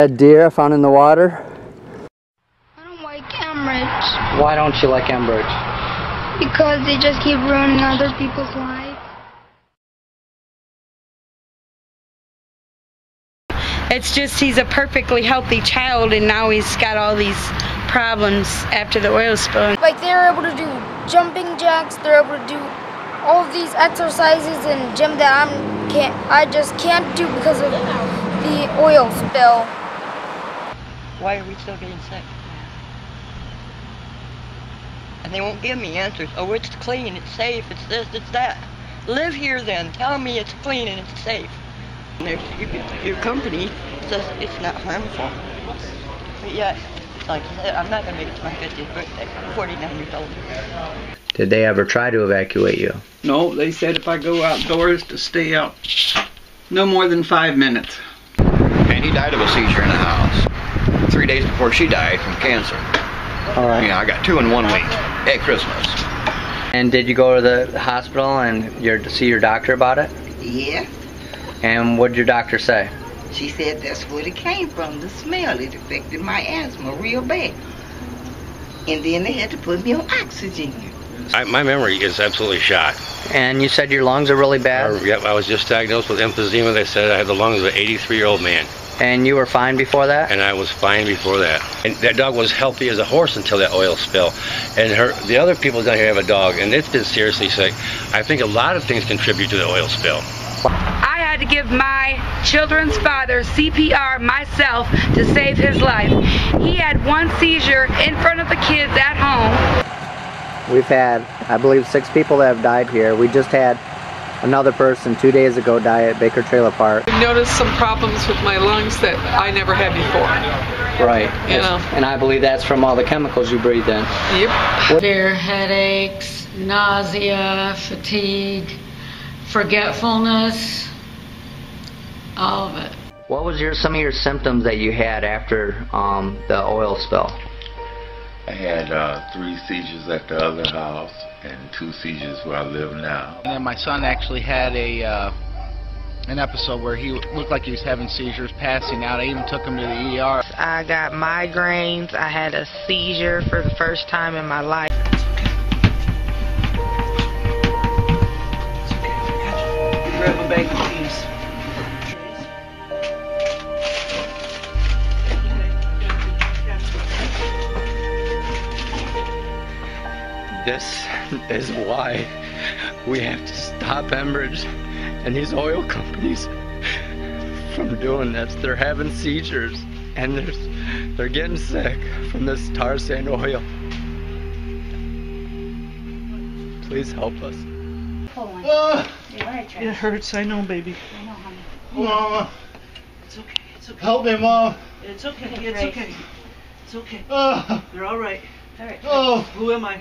A deer found in the water? I don't like Enbridge Why don't you like Enbridge? because they just keep ruining other people's lives. It's just he's a perfectly healthy child and now he's got all these problems after the oil spill. Like they're able to do jumping jacks, they're able to do all these exercises in gym that I'm can't I just can't do because of the oil spill. Why are we still getting sick? And they won't give me answers. Oh, it's clean, it's safe, it's this, it's that. Live here then. Tell me it's clean and it's safe. And there's- your, your company says it's not harmful. But yet, like I said, I'm not going to make it to my 50th birthday. I'm 49 years old. Did they ever try to evacuate you? No, they said if I go outdoors to stay out no more than five minutes. And he died of a seizure in the house. Three days before she died from cancer. All right. You know, I got two in one week at Christmas. And did you go to the hospital and your, see your doctor about it? Yeah, And what did your doctor say? she said that's where it came from, the smell. It affected my asthma real bad. And then they had to put me on oxygen. I, my memory is absolutely shot. And you said your lungs are really I, bad? yep, I was just diagnosed with emphysema. They said I had the lungs of an 83 year old man, And you were fine before that? and I was fine before that. And that dog was healthy as a horse until that oil spill. And her, the other people down here have a dog, and it's been seriously sick. I think a lot of things contribute to the oil spill. I had to give my children's father CPR myself to save his life. He had one seizure in front of the kids at home. We've had, I believe, six people that have died here. We just had another person two days ago die at Baker Trailer Park. I noticed some problems with my lungs that I never had before. Right. You know. And I believe that's from all the chemicals you breathe in. Yep. severe headaches, nausea, fatigue, forgetfulness, all of it. What was your some of your symptoms that you had after um, the oil spill? I had uh, three seizures at the other house and two seizures where I live now. And then my son actually had a uh, an episode where he looked like he was having seizures, passing out. I even took him to the ER. I got migraines. I had a seizure for the first time in my life. This is why we have to stop Enbridge and these oil companies from doing this. They're having seizures and they're, they're getting sick from this tar sand oil. Please help us. Ah! It hurts, I know, baby. Mama, It's okay, it's okay. help me, Mom. It's okay, it's okay. It's okay. Oh, You're all right. All right. oh, Who am I?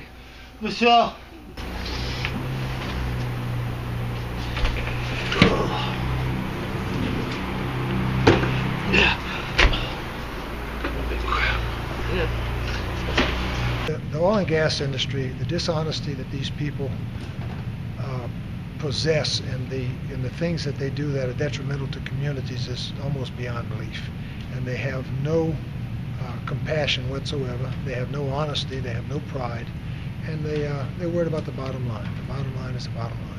The, the oil and gas industry, the dishonesty that these people uh, possess and the and the things that they do that are detrimental to communities is almost beyond belief. And they have no uh, compassion whatsoever. They have no honesty. They have no pride, and they uh, they're worried about the bottom line. The bottom line is the bottom line.